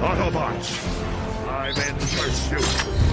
Autobots, I'm in pursuit.